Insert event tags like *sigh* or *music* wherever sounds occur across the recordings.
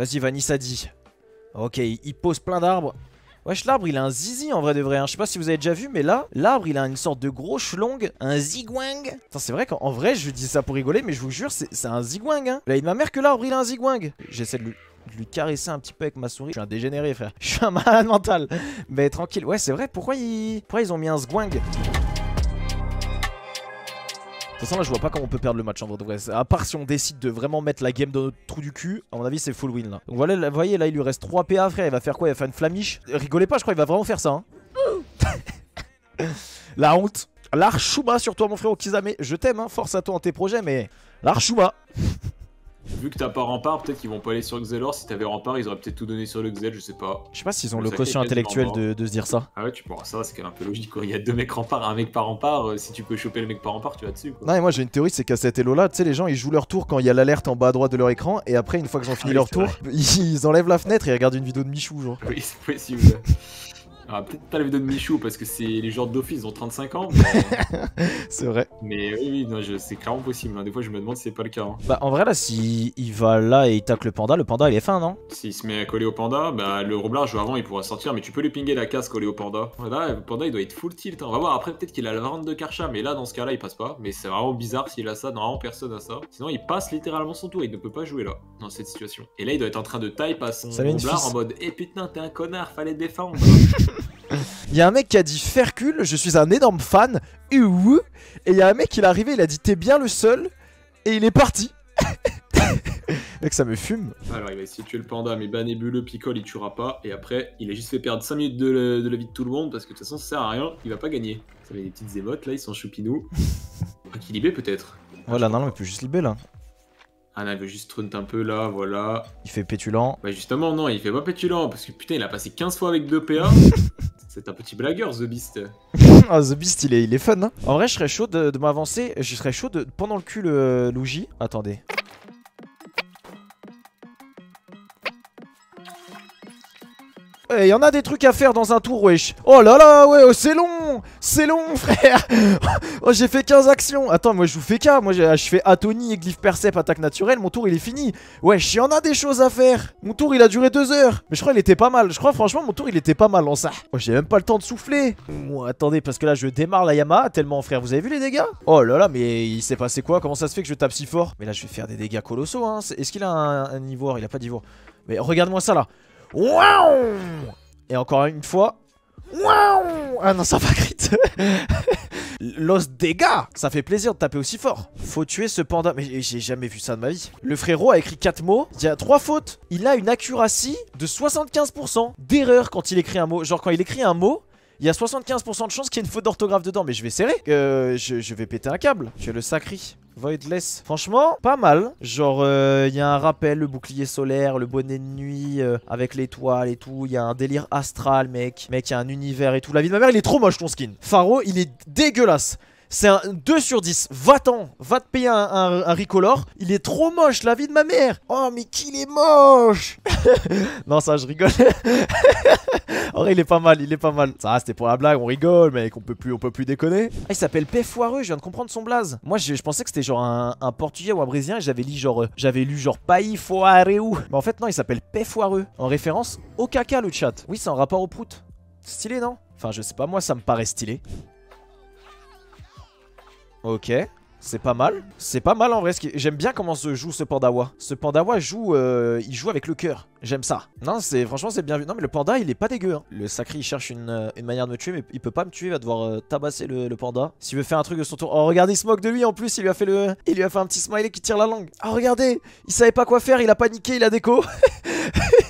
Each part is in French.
Vas-y, Vanessa dit. Ok, il pose plein d'arbres. Wesh, l'arbre, il a un zizi en vrai de vrai. Hein. Je sais pas si vous avez déjà vu, mais là, l'arbre, il a une sorte de gros schlong, un zigwang. C'est vrai qu'en vrai, je dis ça pour rigoler, mais je vous jure, c'est un zigwang. Hein. Là, il ma mère que l'arbre, il a un zigwang. J'essaie de lui, caresser un petit peu avec ma souris. Je suis un dégénéré, frère. *laughs* Je suis un malade mental. Mais tranquille. Ouais, c'est vrai. Pourquoi ils, pourquoi ils ont mis un zigwang? de toute façon là je vois pas comment on peut perdre le match en vrai À part si on décide de vraiment mettre la game dans notre trou du cul À mon avis c'est full win là. Donc voilà vous voyez là il lui reste 3 PA frère. Il va faire quoi? Il va faire une flamiche Rigolez pas je crois il va vraiment faire ça hein. *laughs* La honte. L'archuma sur toi mon frère Okizame Je t'aime hein. Force à toi en tes projets mais L'archuma Vu que t'as pas rempart, peut-être qu'ils vont pas aller sur Xelor. Si t'avais rempart, ils auraient peut-être tout donné sur le Xel, je sais pas. Je sais pas s'ils ont le quotient intellectuel de, se dire ça. Ah ouais, tu pourras ça, c'est quand même un peu logique. Quand il y a deux mecs rempart, un mec par rempart, euh, si tu peux choper le mec par rempart, tu vas dessus. Quoi. Non, et moi j'ai une théorie, c'est qu'à cet elo là, tu sais, les gens ils jouent leur tour quand il y a l'alerte en bas à droite de leur écran, et après, une fois qu'ils ont fini ah leur tour, *laughs* ils enlèvent la fenêtre et ils regardent une vidéo de Michou, genre. Oui, c'est possible. Ah, peut-être pas la vidéo de Michou parce que c'est les joueurs d'office ont 35 ans. *laughs* c'est vrai. Mais oui, oui c'est clairement possible. Hein. Des fois, je me demande si c'est pas le cas. Hein. Bah, en vrai, là, si il va là et il tacle le panda, le panda il est fin, non? S'il se met à coller au panda, bah le roblard, avant, il pourra sortir, mais tu peux lui pinguer la casse collée au panda. Là, le panda il doit être full tilt. Hein. On va voir après, peut-être qu'il a la vente de Karcha, mais là, dans ce cas-là, il passe pas. Mais c'est vraiment bizarre s'il a ça. Normalement, personne a ça. Sinon, il passe littéralement son tour. Il ne peut pas jouer là, dans cette situation. Et là, il doit être en train de type à son roblard en mode Eh putain, t'es un connard, fallait défendre. *laughs* Il y a un mec qui a dit Fercule, je suis un énorme fan. Et il y a un mec qui est arrivé, il a dit T'es bien le seul. Et il est parti. *laughs* Mec, ça me fume. Alors, il va essayer de tuer le panda, mais bas nébuleux, picole, il tuera pas. Et après, il a juste fait perdre 5 minutes de, la vie de tout le monde parce que de toute façon, ça sert à rien. Il va pas gagner. Ça fait des petites émotes là, ils sont choupinous. *laughs* Qu'il libé peut-être. Voilà, non, non, il peut juste libé là. Ah non, il veut juste trunt un peu là, voilà. Il fait pétulant. Bah justement, non, il fait pas pétulant parce que putain, il a passé 15 fois avec 2 PA. *laughs* C'est un petit blagueur, The Beast. ah, The Beast, il est, il est fun. Hein. En vrai, je serais chaud de, m'avancer. Je serais chaud de, pendant le cul, le Luigi. Attendez. Il eh, y en a des trucs à faire dans un tour, wesh. Oh là là, ouais, oh, c'est long. C'est long, *laughs* frère. oh, j'ai fait 15 actions. Attends, moi, je vous fais qu'à. Moi, je fais Atony Glyph Percep, attaque naturelle. Mon tour, il est fini. Wesh, il y en a des choses à faire. Mon tour, il a duré 2 heures. Mais je crois qu'il était pas mal. Je crois, franchement, mon tour, il était pas mal en ça. Oh, j'ai même pas le temps de souffler. Attendez, parce que là, je démarre la Yamaha tellement, frère. Vous avez vu les dégâts? Oh là là, mais il s'est passé quoi? Comment ça se fait que je tape si fort? Mais là, je vais faire des dégâts colossaux. Hein. Est-ce qu'il a un, un ivoire Il a pas d'ivoire. Mais regarde-moi ça là. Waouh Et encore une fois. Waouh Ah non, ça va crit. *laughs* Los dégâts Ça fait plaisir de taper aussi fort. Faut tuer ce panda. Mais j'ai jamais vu ça de ma vie. Le frérot a écrit 4 mots. Il y a 3 fautes. Il a une accuracy de 75% d'erreur quand il écrit un mot. Genre quand il écrit un mot, il y a 75% de chance qu'il y ait une faute d'orthographe dedans. Mais je vais serrer. Euh, je, je, vais péter un câble. Es le sacri. Voidless. Franchement, pas mal. Genre, il euh, y a un rappel, le bouclier solaire, le bonnet de nuit, euh, avec l'étoile et tout. Il y a un délire astral, mec. Mec, il y a un univers et tout. La vie de ma mère, il est trop moche, ton skin. Pharo, il est dégueulasse. C'est un 2 sur 10. Va-t'en. Va te payer un, un, Ricolor. Il est trop moche, la vie de ma mère. Oh, mais qu'il est moche. *laughs* non, ça, je rigole. *laughs* en vrai, il est pas mal, il est pas mal. Ça, c'était pour la blague, on rigole, mec. On peut plus, on peut plus déconner. Ah, il s'appelle P Foireux, je viens de comprendre son blaze. Moi, je, pensais que c'était genre un, portugais ou un brésilien j'avais lu genre, euh, j'avais lu genre Pai Foireux. Mais en fait, non, il s'appelle P Foireux. En référence au caca, le chat. Oui, c'est en rapport au prout. Stylé, non? Enfin, je sais pas, moi, ça me paraît stylé. Ok. C'est pas mal. C'est pas mal en vrai. J'aime bien comment se joue ce pandawa. Ce pandawa joue, euh, il joue avec le cœur. J'aime ça. Non, c'est franchement c'est bien vu. Non mais le panda il est pas dégueu. Hein. Le sacré il cherche une, euh, manière de me tuer mais il peut pas me tuer. Il va devoir euh, tabasser le, panda. S'il veut faire un truc de son tour. Oh regardez il se moque de lui en plus. Il lui a fait le, il lui a fait un petit smiley qui tire la langue. Oh regardez, il savait pas quoi faire. Il a paniqué. Il a déco. *laughs*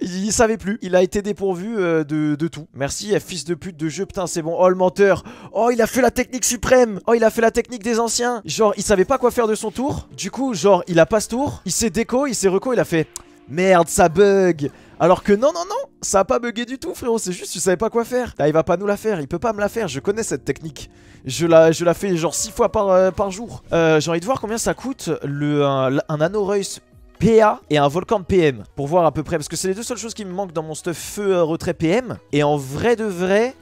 il savait plus. Il a été dépourvu euh, de, tout. Merci, fils de pute de jeu. Putain, c'est bon. Oh, le menteur. Oh, il a fait la technique suprême. Oh, il a fait la technique des anciens. Genre, il savait pas quoi faire de son tour. Du coup, genre, il a pas ce tour. Il s'est déco, il s'est reco. Il a fait Merde, ça bug. Alors que non, non, non, ça a pas bugué du tout, frérot. C'est juste, tu savais pas quoi faire. Là, il va pas nous la faire. Il peut pas me la faire. Je connais cette technique. Je la, je la fais genre 6 fois par, euh, par jour. Euh, j'ai envie de voir combien ça coûte le, un, un Anno PA et un Volcan PM pour voir à peu près parce que c'est les deux seules choses qui me manquent dans mon stuff feu euh, retrait PM et en vrai de vrai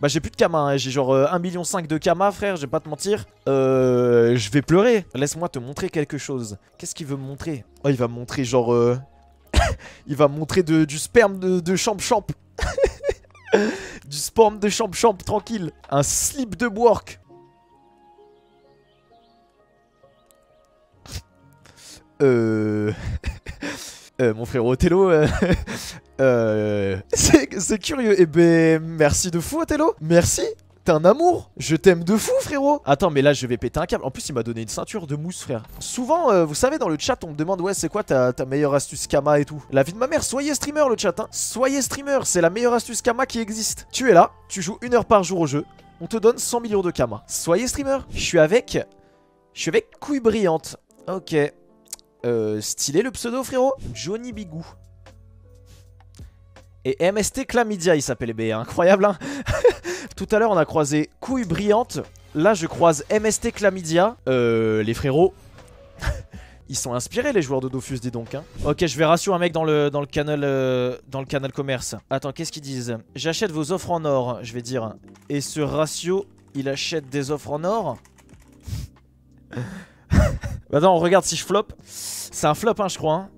bah j'ai plus de Kama, hein. j'ai genre 1,5 million de Kama frère, je vais pas te mentir Euh... Je vais pleurer Laisse-moi te montrer quelque chose Qu'est-ce qu'il veut me montrer? Oh il va me montrer genre... Euh... *coughs* Il va me montrer du sperme de, de champ champ. *laughs* du sperme de champ champ, tranquille. Un slip de work. Euh... *laughs* euh... Mon frère Othello... Euh... *laughs* *laughs* C'est curieux. Eh ben, merci de fou, Othello. Merci. T'es un amour. Je t'aime de fou frérot. Attends mais là je vais péter un câble. En plus il m'a donné une ceinture de mousse frère. Souvent vous savez dans le chat on me demande Ouais c'est quoi ta, ta, meilleure astuce Kama et tout. La vie de ma mère Soyez streamer le chat hein. Soyez streamer C'est la meilleure astuce Kama qui existe. Tu es là Tu joues une heure par jour au jeu. On te donne 100 millions de Kama. Soyez streamer. Je suis avec Je suis avec couille brillante. Ok euh, Stylé le pseudo frérot Johnny Bigou. Et MST Chlamydia, il s'appelle B, incroyable hein. *laughs* Tout à l'heure on a croisé Couille Brillante, là je croise MST Chlamydia, euh, les frérots... *laughs* Ils sont inspirés les joueurs de Dofus dis donc hein. Ok je vais ratio un mec dans le, dans le canal euh, dans le canal commerce. Attends qu'est-ce qu'ils disent? J'achète vos offres en or je vais dire. Et ce ratio il achète des offres en or? *laughs* Attends on regarde si je flop C'est un flop hein je crois hein.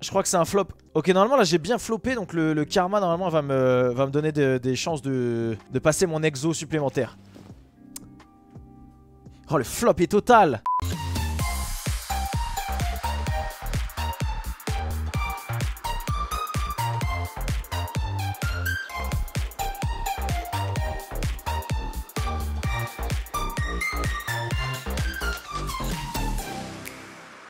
Je crois que c'est un flop Ok, normalement là j'ai bien floppé, donc le, karma normalement va me, va me donner des chances de, de passer mon exo supplémentaire. Oh le flop est total